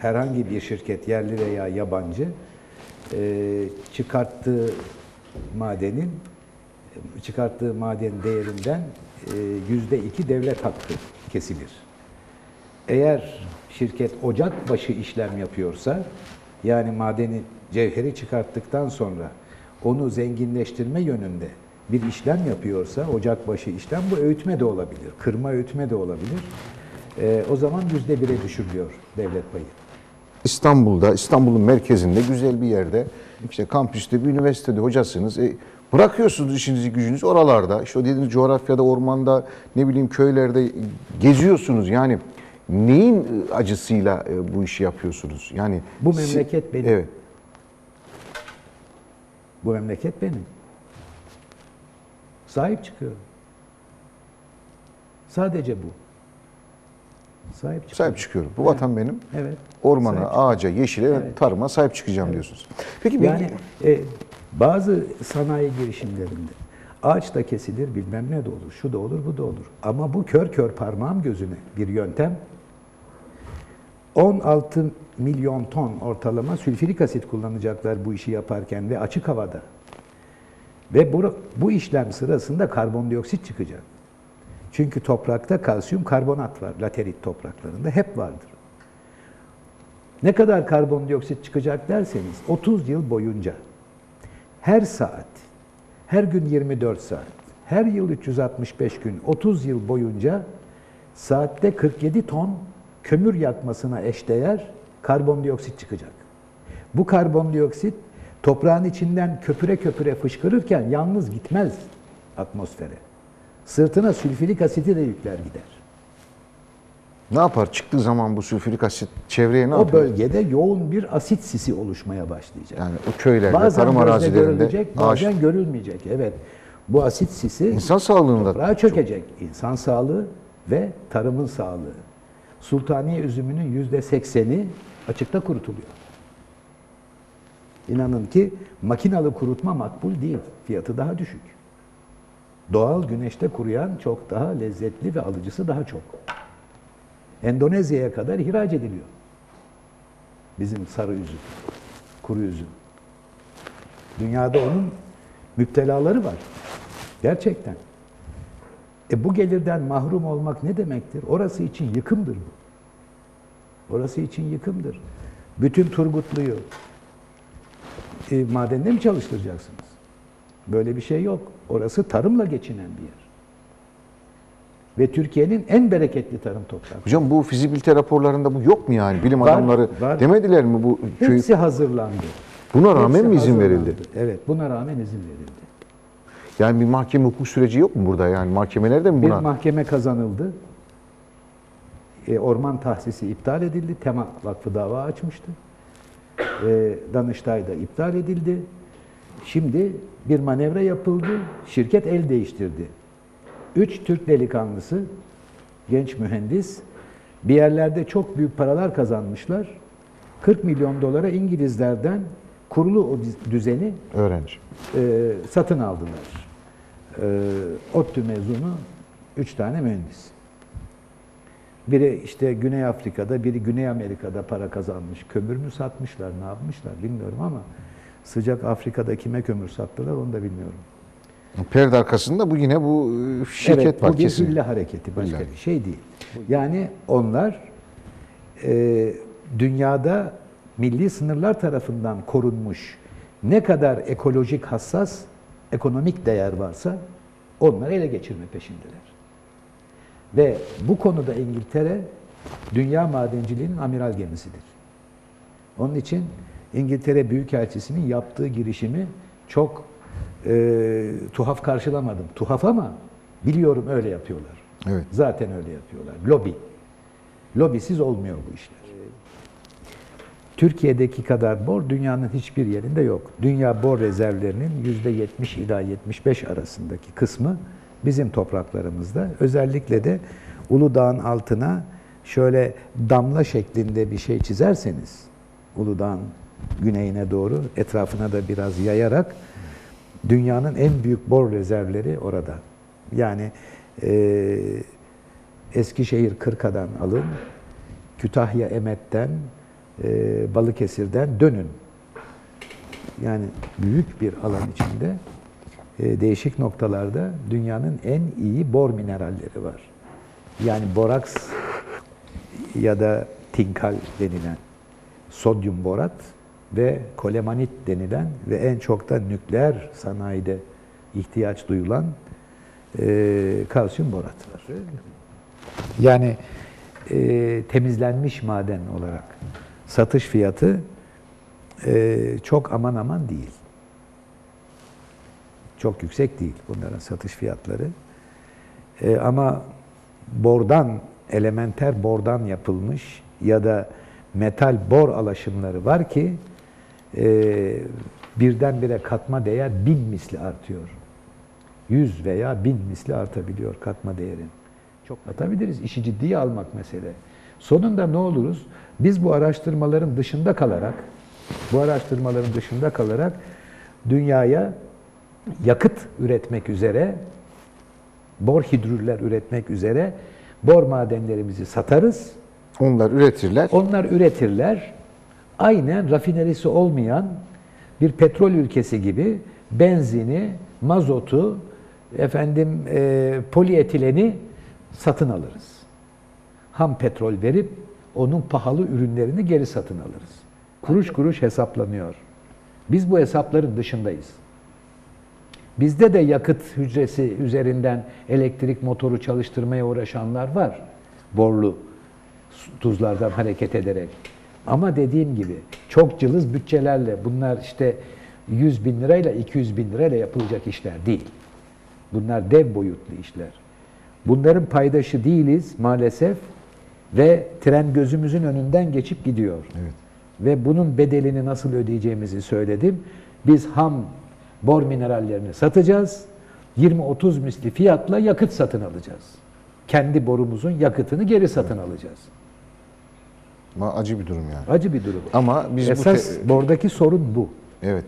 herhangi bir şirket yerli veya yabancı e, çıkarttığı madenin çıkarttığı maden değerinden e, yüzde iki devlet hakkı kesilir. Eğer şirket ocak başı işlem yapıyorsa, yani madeni cevheri çıkarttıktan sonra onu zenginleştirme yönünde bir işlem yapıyorsa, ocak başı işlem bu öğütme de olabilir, kırma öğütme de olabilir. Ee, o zaman yüzde bire düşürülüyor devlet payı. İstanbul'da, İstanbul'un merkezinde güzel bir yerde, işte kampüste bir üniversitede hocasınız. E, bırakıyorsunuz işinizi gücünüzü oralarda. İşte o dediğiniz coğrafyada, ormanda, ne bileyim köylerde geziyorsunuz. Yani neyin e, acısıyla e, bu işi yapıyorsunuz? Yani Bu memleket benim. Evet. Bu memleket benim. Sahip çıkıyorum. Sadece bu. Sahip çıkıyorum. Sahip çıkıyorum. Bu vatan benim. Evet. Ormana, ağaca, yeşile, Evet. tarıma sahip çıkacağım diyorsunuz. Peki bir- Yani e, bazı sanayi girişimlerinde ağaç da kesilir bilmem ne de olur, şu da olur, bu da olur. Ama bu kör kör parmağım gözüne bir yöntem. 16 milyon ton ortalama sülfürik asit kullanacaklar bu işi yaparken ve açık havada. Ve bu, bu işlem sırasında karbondioksit çıkacak. Çünkü toprakta kalsiyum karbonat var, laterit topraklarında hep vardır. Ne kadar karbondioksit çıkacak derseniz 30 yıl boyunca her saat, her gün 24 saat, her yıl 365 gün, 30 yıl boyunca saatte 47 ton kömür yakmasına eşdeğer karbondioksit çıkacak. Bu karbondioksit toprağın içinden köpüre köpüre fışkırırken yalnız gitmez atmosfere. Sırtına sülfürik asiti de yükler gider. ne yapar? Çıktığı zaman bu sülfürik asit çevreye ne o yapıyor? bölgede yoğun bir asit sisi oluşmaya başlayacak. Yani o köylerde, bazen tarım arazilerinde görülecek, ağaç, bazen görülmeyecek. Evet. Bu asit sisi insan sağlığında toprağa çökecek. İnsan sağlığı ve tarımın sağlığı. Sultaniye üzümünün yüzde sekseni açıkta kurutuluyor. İnanın ki makinalı kurutma makbul değil. Fiyatı daha düşük. Doğal güneşte kuruyan çok daha lezzetli ve alıcısı daha çok. Endonezya'ya kadar ihraç ediliyor. Bizim sarı üzüm, kuru üzüm. Dünyada onun müptelaları var. Gerçekten. E bu gelirden mahrum olmak ne demektir? Orası için yıkımdır bu. Orası için yıkımdır. Bütün Turgutlu'yu e, madende mi çalıştıracaksınız? Böyle bir şey yok. Orası tarımla geçinen bir yer. Ve Türkiye'nin en bereketli tarım toprağı. Hocam bu fizibilite raporlarında bu yok mu yani? Bilim Var, adamları var. demediler mi bu köy? Hepsi hazırlandı. Buna rağmen Hepsi mi izin hazırlandı. verildi? Evet, buna rağmen izin verildi. Yani bir mahkeme hukuk süreci yok mu burada? Yani mahkemeler de mi Bir buna? mahkeme kazanıldı. E, orman tahsisi iptal edildi. Tema Vakfı dava açmıştı. E, Danıştay da iptal edildi. Şimdi bir manevra yapıldı. Şirket el değiştirdi. Üç Türk delikanlısı, genç mühendis, bir yerlerde çok büyük paralar kazanmışlar. 40 milyon dolara İngilizlerden kurulu o düzeni Öğrenci. e, satın aldılar. E, ODTÜ mezunu üç tane mühendis. Biri işte Güney Afrika'da, biri Güney Amerika'da para kazanmış. Kömür mü satmışlar, ne yapmışlar bilmiyorum ama sıcak Afrika'da kime kömür sattılar onu da bilmiyorum. Perde arkasında bu yine bu e, şirket evet, var bu kesin. hille hareketi, başka Hille. bir şey değil. Yani onlar e, dünyada milli sınırlar tarafından korunmuş ne kadar ekolojik hassas, ekonomik değer varsa onları ele geçirme peşindeler. Ve bu konuda İngiltere dünya madenciliğinin amiral gemisidir. Onun için İngiltere Büyükelçisi'nin yaptığı girişimi çok e, tuhaf karşılamadım. Tuhaf ama biliyorum öyle yapıyorlar. Evet. Zaten öyle yapıyorlar. Lobi. Lobisiz olmuyor bu işler. Türkiye'deki kadar bor dünyanın hiçbir yerinde yok. Dünya bor rezervlerinin %70 ila 75 arasındaki kısmı bizim topraklarımızda. Özellikle de Uludağ'ın altına şöyle damla şeklinde bir şey çizerseniz, Uludağ'ın güneyine doğru etrafına da biraz yayarak dünyanın en büyük bor rezervleri orada. Yani e, Eskişehir Kırka'dan alın, Kütahya Emet'ten, e, Balıkesir'den dönün. Yani büyük bir alan içinde e, değişik noktalarda dünyanın en iyi bor mineralleri var. Yani boraks ya da tinkal denilen sodyum borat ve kolemanit denilen ve en çok da nükleer sanayide ihtiyaç duyulan e, kalsiyum borat var. Yani e, temizlenmiş maden olarak satış fiyatı e, çok aman aman değil. Çok yüksek değil bunların satış fiyatları. E, ama bordan, elementer bordan yapılmış ya da metal bor alaşımları var ki e, birdenbire katma değer bin misli artıyor. 100 veya bin misli artabiliyor katma değerin. Çok atabiliriz. İşi ciddiye almak mesele. Sonunda ne oluruz? Biz bu araştırmaların dışında kalarak, bu araştırmaların dışında kalarak dünyaya yakıt üretmek üzere, bor hidrürler üretmek üzere bor madenlerimizi satarız. Onlar üretirler. Onlar üretirler. Aynen rafinerisi olmayan bir petrol ülkesi gibi benzini, mazotu, efendim e, polietileni satın alırız. Ham petrol verip onun pahalı ürünlerini geri satın alırız. Kuruş kuruş hesaplanıyor. Biz bu hesapların dışındayız. Bizde de yakıt hücresi üzerinden elektrik motoru çalıştırmaya uğraşanlar var. Borlu tuzlardan hareket ederek. Ama dediğim gibi çok cılız bütçelerle bunlar işte 100 bin lirayla 200 bin lirayla yapılacak işler değil. Bunlar dev boyutlu işler. Bunların paydaşı değiliz maalesef ve tren gözümüzün önünden geçip gidiyor. Evet. Ve bunun bedelini nasıl ödeyeceğimizi söyledim. Biz ham bor minerallerini satacağız. 20-30 misli fiyatla yakıt satın alacağız. Kendi borumuzun yakıtını geri satın alacağız. Acı bir durum yani. Acı bir durum. Ama biz bu Esas te- bordaki sorun bu. Evet.